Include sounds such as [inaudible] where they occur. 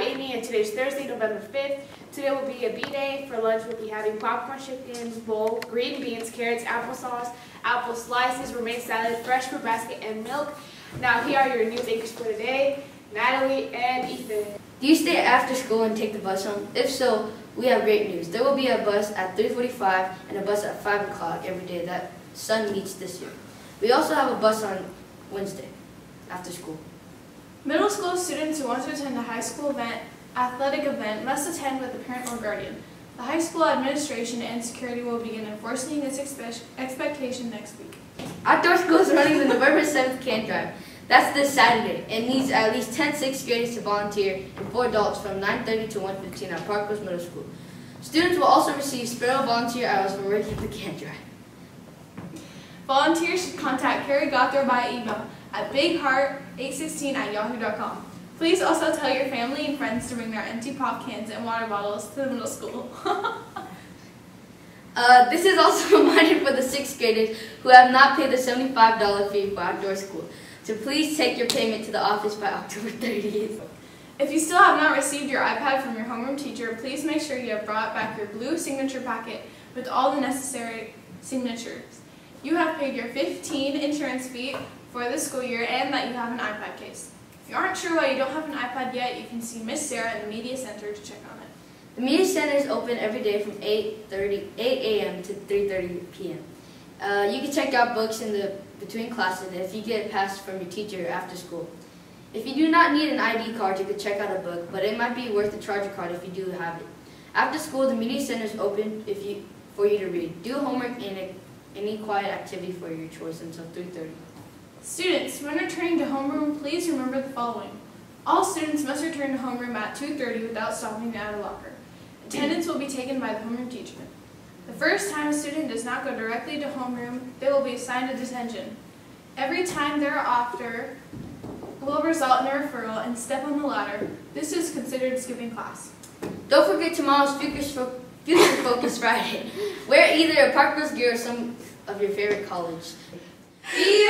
Amy, and today's Thursday, November 5th. Today will be a B-day. For lunch, we'll be having popcorn chicken bowl, green beans, carrots, applesauce, apple slices, romaine salad, fresh fruit basket, and milk. Now, here are your news anchors for today, Natalie and Ethan. Do you stay after school and take the bus home? If so, we have great news. There will be a bus at 3.45 and a bus at 5 o'clock every day that Sun meets this year. We also have a bus on Wednesday after school. Middle school students who want to attend a high school event, athletic event must attend with a parent or guardian. The high school administration and security will begin enforcing this expe expectation next week. Outdoor School is running the November 7th can drive. That's this Saturday and needs at least 10 sixth graders to volunteer and 4 adults from 9.30 to 1.15 at Parkrose Middle School. Students will also receive Sparrow volunteer hours for working at the can drive. Volunteers should contact Carrie Gothard by email at bigheart816 at yahoo.com. Please also tell your family and friends to bring their empty pop cans and water bottles to the middle school. [laughs] uh, this is also [laughs] a reminder for the sixth graders who have not paid the $75 fee for outdoor school. So please take your payment to the office by [laughs] October 30th. If you still have not received your iPad from your homeroom teacher, please make sure you have brought back your blue signature packet with all the necessary signatures. You have paid your 15 insurance fee for the school year and that you have an iPad case. If you aren't sure why you don't have an iPad yet, you can see Miss Sarah in the Media Center to check on it. The Media Center is open every day from 8.30, 8 a.m. to 3.30 p.m. Uh, you can check out books in the between classes if you get passed from your teacher after school. If you do not need an ID card, you could check out a book, but it might be worth a charger card if you do have it. After school, the Media Center is open if you, for you to read. Do homework and any quiet activity for your choice until 3.30. Students, when returning to homeroom, please remember the following. All students must return to homeroom at 2.30 without stopping at a locker. Attendance will be taken by the homeroom teacher. The first time a student does not go directly to homeroom, they will be assigned a detention. Every time thereafter will result in a referral and step on the ladder. This is considered skipping class. Don't forget tomorrow's Future, Future Focus Friday. Wear either a Parkrose gear or some of your favorite college. Be!